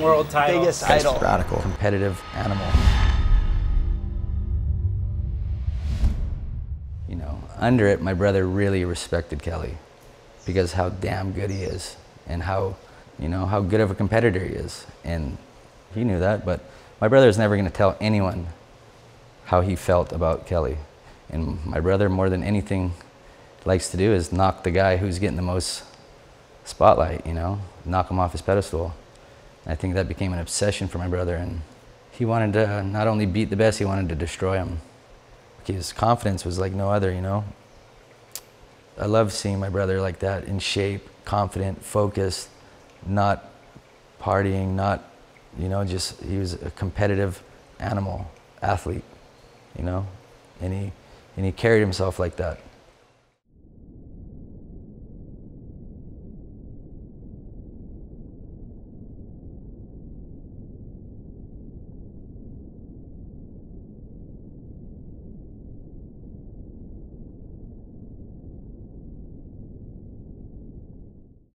world title. biggest idol. Radical. Competitive animal. You know, under it, my brother really respected Kelly because how damn good he is and how, you know, how good of a competitor he is. And he knew that, but my brother is never going to tell anyone how he felt about Kelly. And my brother, more than anything, likes to do is knock the guy who's getting the most spotlight, you know, knock him off his pedestal. I think that became an obsession for my brother. And he wanted to not only beat the best, he wanted to destroy him. His confidence was like no other, you know. I love seeing my brother like that, in shape, confident, focused, not partying, not, you know, just he was a competitive animal, athlete, you know, and he and he carried himself like that.